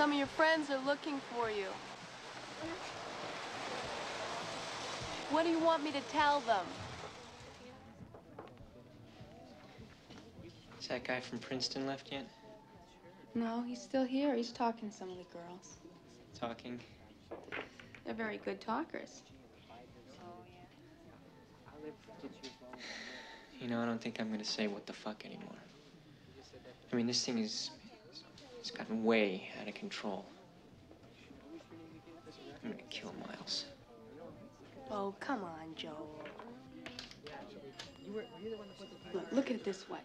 Some of your friends are looking for you. What do you want me to tell them? Is that guy from Princeton left yet? No, he's still here. He's talking to some of the girls. Talking? They're very good talkers. You know, I don't think I'm gonna say what the fuck anymore. I mean, this thing is. It's gotten way out of control. I'm gonna kill Miles. Oh, come on, Joel. Look, look at it this way.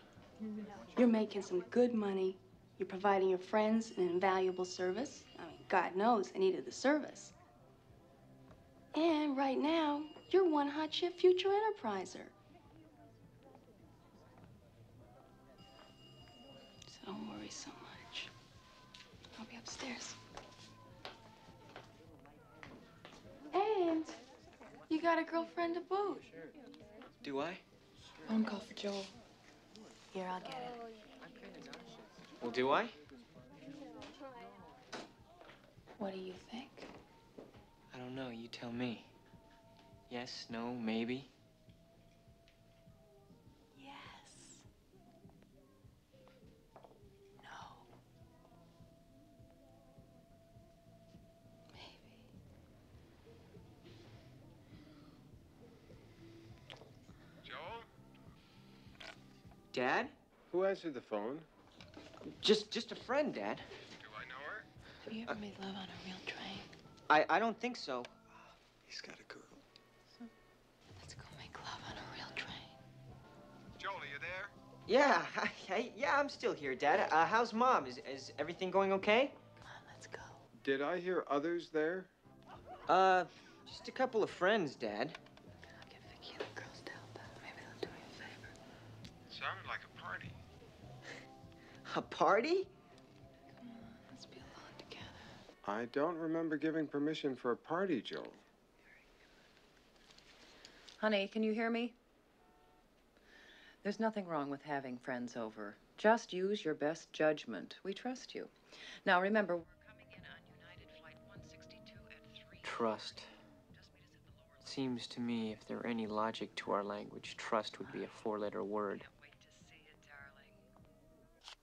You're making some good money. You're providing your friends an invaluable service. I mean, God knows they needed the service. And right now, you're one hot shit future enterpriser. So don't worry so much. Got a girlfriend to boot. Do I? Phone call for Joel. Here, I'll get it. Well, do I? What do you think? I don't know. You tell me. Yes, no, maybe. Dad? Who answered the phone? Just, just a friend, Dad. Do I know her? Have you ever made love on a real train? I, I don't think so. He's got a girl. So, Let's go make love on a real train. Joel, are you there? Yeah, I, I, yeah, I'm still here, Dad. Uh, how's Mom? Is, is everything going okay? Come on, let's go. Did I hear others there? Uh, just a couple of friends, Dad. I'll get Vicky and the girls to help out. Maybe they'll do me a favor. Sounded like a party. A party? Come on, let's be alone together. I don't remember giving permission for a party, Joel. Honey, can you hear me? There's nothing wrong with having friends over. Just use your best judgment. We trust you. Now remember, we're coming in on United Flight 162 at 3. Trust. Just meet us at the lower Seems to me if there were any logic to our language, trust would be a four letter word.